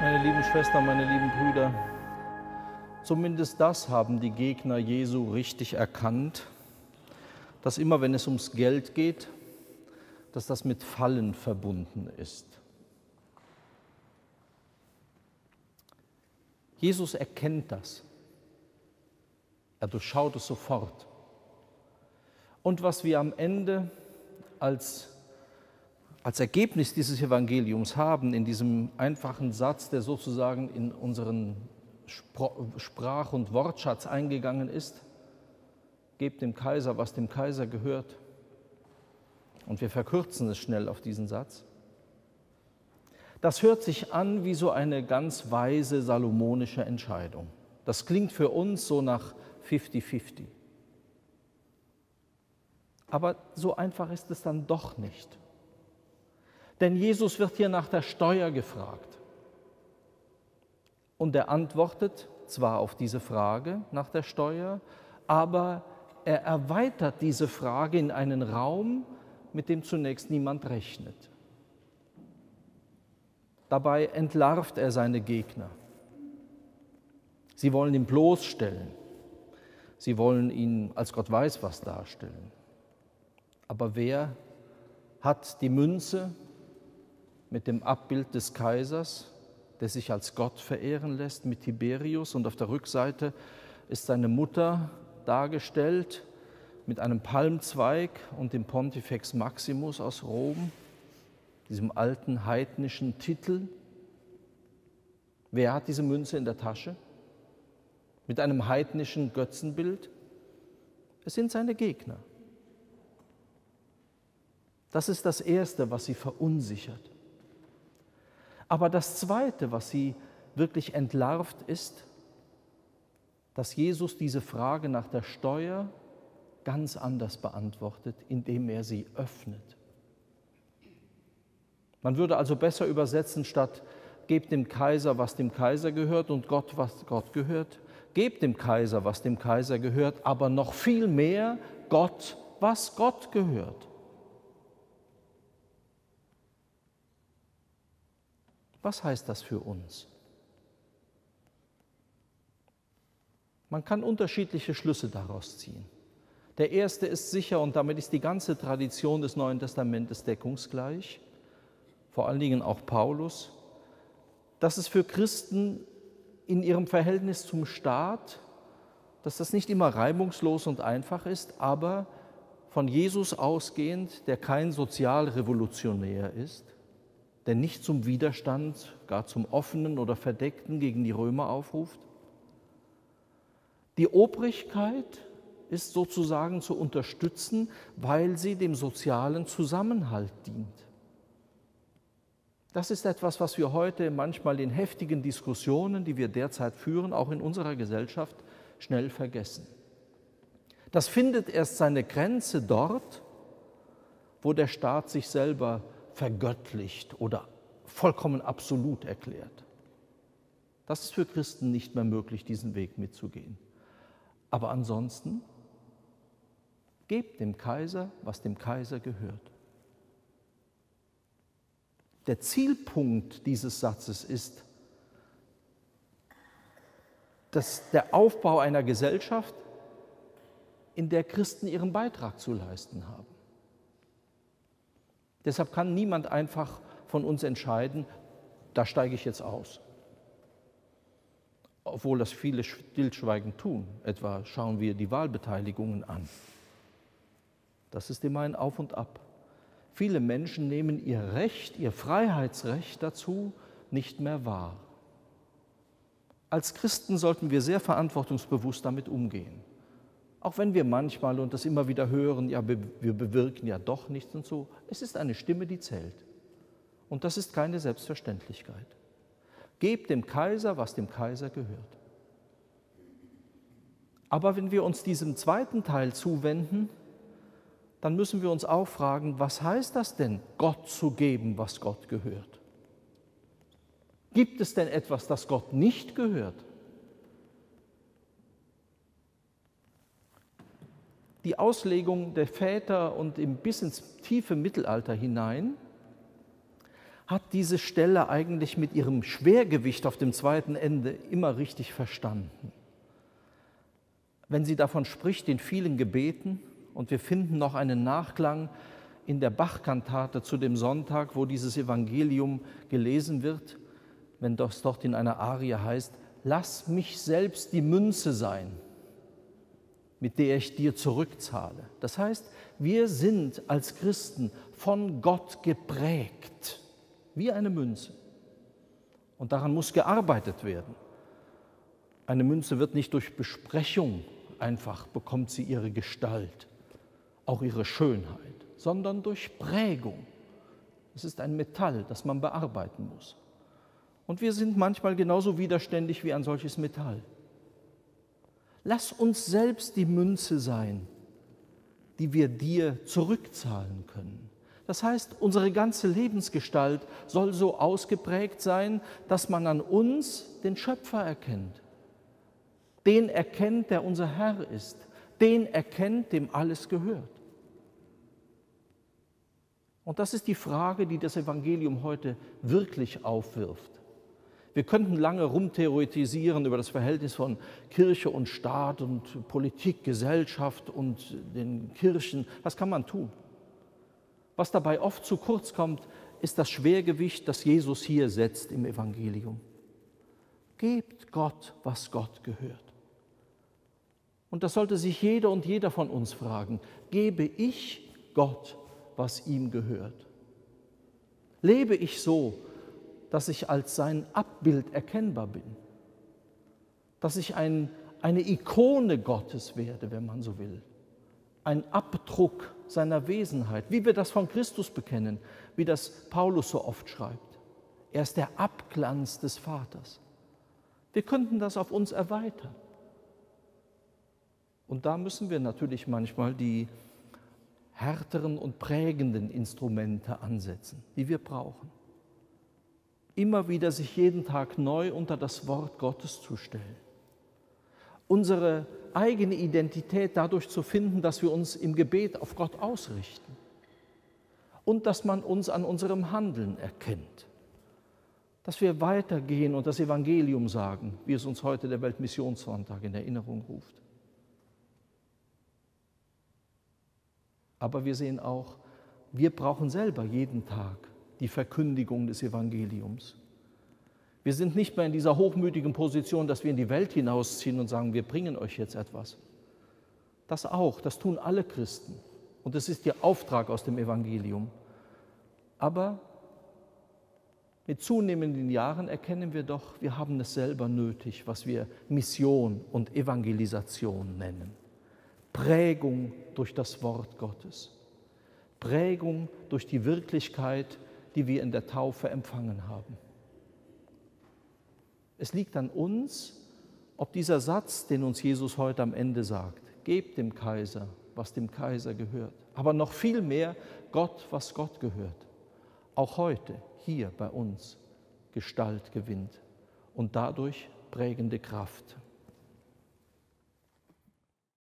Meine lieben Schwestern, meine lieben Brüder, zumindest das haben die Gegner Jesu richtig erkannt, dass immer wenn es ums Geld geht, dass das mit Fallen verbunden ist. Jesus erkennt das. Er durchschaut es sofort. Und was wir am Ende als, als Ergebnis dieses Evangeliums haben, in diesem einfachen Satz, der sozusagen in unseren Sprach- und Wortschatz eingegangen ist, gebt dem Kaiser, was dem Kaiser gehört. Und wir verkürzen es schnell auf diesen Satz. Das hört sich an wie so eine ganz weise salomonische Entscheidung. Das klingt für uns so nach 50-50. Aber so einfach ist es dann doch nicht. Denn Jesus wird hier nach der Steuer gefragt. Und er antwortet zwar auf diese Frage nach der Steuer, aber er erweitert diese Frage in einen Raum, mit dem zunächst niemand rechnet. Dabei entlarvt er seine Gegner. Sie wollen ihn bloßstellen. Sie wollen ihn als Gott weiß was darstellen. Aber wer hat die Münze mit dem Abbild des Kaisers, der sich als Gott verehren lässt, mit Tiberius und auf der Rückseite ist seine Mutter dargestellt mit einem Palmzweig und dem Pontifex Maximus aus Rom, diesem alten heidnischen Titel. Wer hat diese Münze in der Tasche? Mit einem heidnischen Götzenbild? Es sind seine Gegner. Das ist das Erste, was sie verunsichert. Aber das Zweite, was sie wirklich entlarvt, ist, dass Jesus diese Frage nach der Steuer ganz anders beantwortet, indem er sie öffnet. Man würde also besser übersetzen, statt gebt dem Kaiser, was dem Kaiser gehört und Gott, was Gott gehört, gebt dem Kaiser, was dem Kaiser gehört, aber noch viel mehr Gott, was Gott gehört. Was heißt das für uns? Man kann unterschiedliche Schlüsse daraus ziehen. Der erste ist sicher, und damit ist die ganze Tradition des Neuen Testamentes deckungsgleich, vor allen Dingen auch Paulus, dass es für Christen in ihrem Verhältnis zum Staat, dass das nicht immer reibungslos und einfach ist, aber von Jesus ausgehend, der kein Sozialrevolutionär ist, der nicht zum Widerstand, gar zum offenen oder verdeckten gegen die Römer aufruft. Die Obrigkeit ist sozusagen zu unterstützen, weil sie dem sozialen Zusammenhalt dient. Das ist etwas, was wir heute manchmal in heftigen Diskussionen, die wir derzeit führen, auch in unserer Gesellschaft, schnell vergessen. Das findet erst seine Grenze dort, wo der Staat sich selber vergöttlicht oder vollkommen absolut erklärt. Das ist für Christen nicht mehr möglich, diesen Weg mitzugehen. Aber ansonsten, gebt dem Kaiser, was dem Kaiser gehört. Der Zielpunkt dieses Satzes ist, dass der Aufbau einer Gesellschaft, in der Christen ihren Beitrag zu leisten haben. Deshalb kann niemand einfach von uns entscheiden, da steige ich jetzt aus. Obwohl das viele stillschweigend tun. Etwa schauen wir die Wahlbeteiligungen an. Das ist immer ein Auf und Ab. Viele Menschen nehmen ihr Recht, ihr Freiheitsrecht dazu nicht mehr wahr. Als Christen sollten wir sehr verantwortungsbewusst damit umgehen. Auch wenn wir manchmal und das immer wieder hören, ja, wir bewirken ja doch nichts und so. Es ist eine Stimme, die zählt. Und das ist keine Selbstverständlichkeit. Gebt dem Kaiser, was dem Kaiser gehört. Aber wenn wir uns diesem zweiten Teil zuwenden, dann müssen wir uns auch fragen, was heißt das denn, Gott zu geben, was Gott gehört? Gibt es denn etwas, das Gott nicht gehört? Die Auslegung der Väter und bis ins tiefe Mittelalter hinein hat diese Stelle eigentlich mit ihrem Schwergewicht auf dem zweiten Ende immer richtig verstanden. Wenn sie davon spricht in vielen Gebeten, und wir finden noch einen Nachklang in der Bachkantate zu dem Sonntag, wo dieses Evangelium gelesen wird, wenn das dort in einer Arie heißt, lass mich selbst die Münze sein, mit der ich dir zurückzahle. Das heißt, wir sind als Christen von Gott geprägt, wie eine Münze. Und daran muss gearbeitet werden. Eine Münze wird nicht durch Besprechung einfach, bekommt sie ihre Gestalt auch ihre Schönheit, sondern durch Prägung. Es ist ein Metall, das man bearbeiten muss. Und wir sind manchmal genauso widerständig wie ein solches Metall. Lass uns selbst die Münze sein, die wir dir zurückzahlen können. Das heißt, unsere ganze Lebensgestalt soll so ausgeprägt sein, dass man an uns den Schöpfer erkennt. Den erkennt, der unser Herr ist. Den erkennt, dem alles gehört. Und das ist die Frage, die das Evangelium heute wirklich aufwirft. Wir könnten lange rumtheoretisieren über das Verhältnis von Kirche und Staat und Politik, Gesellschaft und den Kirchen. Das kann man tun. Was dabei oft zu kurz kommt, ist das Schwergewicht, das Jesus hier setzt im Evangelium. Gebt Gott, was Gott gehört. Und das sollte sich jeder und jeder von uns fragen. Gebe ich Gott, was ihm gehört? Lebe ich so, dass ich als sein Abbild erkennbar bin? Dass ich ein, eine Ikone Gottes werde, wenn man so will? Ein Abdruck seiner Wesenheit, wie wir das von Christus bekennen, wie das Paulus so oft schreibt. Er ist der Abglanz des Vaters. Wir könnten das auf uns erweitern. Und da müssen wir natürlich manchmal die härteren und prägenden Instrumente ansetzen, die wir brauchen. Immer wieder sich jeden Tag neu unter das Wort Gottes zu stellen. Unsere eigene Identität dadurch zu finden, dass wir uns im Gebet auf Gott ausrichten und dass man uns an unserem Handeln erkennt. Dass wir weitergehen und das Evangelium sagen, wie es uns heute der Weltmissionssonntag in Erinnerung ruft. Aber wir sehen auch, wir brauchen selber jeden Tag die Verkündigung des Evangeliums. Wir sind nicht mehr in dieser hochmütigen Position, dass wir in die Welt hinausziehen und sagen, wir bringen euch jetzt etwas. Das auch, das tun alle Christen. Und das ist der Auftrag aus dem Evangelium. Aber mit zunehmenden Jahren erkennen wir doch, wir haben es selber nötig, was wir Mission und Evangelisation nennen. Prägung durch das Wort Gottes, Prägung durch die Wirklichkeit, die wir in der Taufe empfangen haben. Es liegt an uns, ob dieser Satz, den uns Jesus heute am Ende sagt, gebt dem Kaiser, was dem Kaiser gehört, aber noch viel mehr Gott, was Gott gehört, auch heute hier bei uns Gestalt gewinnt und dadurch prägende Kraft.